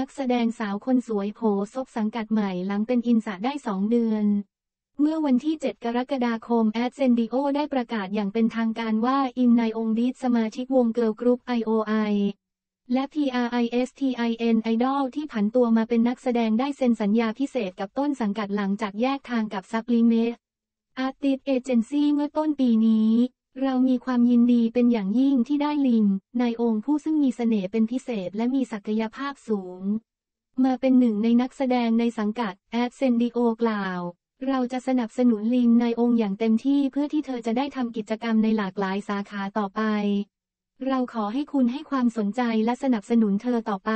นักแสดงสาวคนสวยโผซบสังกัดใหม่หลังเป็นอิสระได้สองเดือน เมื่อวันที่ 7 กรกฎาคม Ascendio ได้ประกาศอย่างเป็นทางการว่าอิมนายองอดีตสมาชิกวงเกิร์ลกรุ๊ป IOI และ PRISTIN Idol ที่ผันตัวมาเป็นนักแสดงได้เซ็นสัญญาพิเศษกับต้นสังกัดหลังจากแยกทางกับ Sublime Artist Agency เมื่อต้นปีนี้ เรามีความยินดีเป็นอย่างยิ่งที่ได้ลิง นายองค์ผู้ซึ่งมีเสน่ห์เป็นพิเศษและมีศักยภาพสูง มาเป็นหนึ่งในนักแสดงในสังกัดแอดเซนดิโอกล่าว เราจะสนับสนุนลินในองค์อย่างเต็มที่เพื่อที่เธอจะได้ทำกิจกรรมในหลากหลายสาขาต่อไป เราขอให้คุณให้ความสนใจและสนับสนุนเธอต่อไป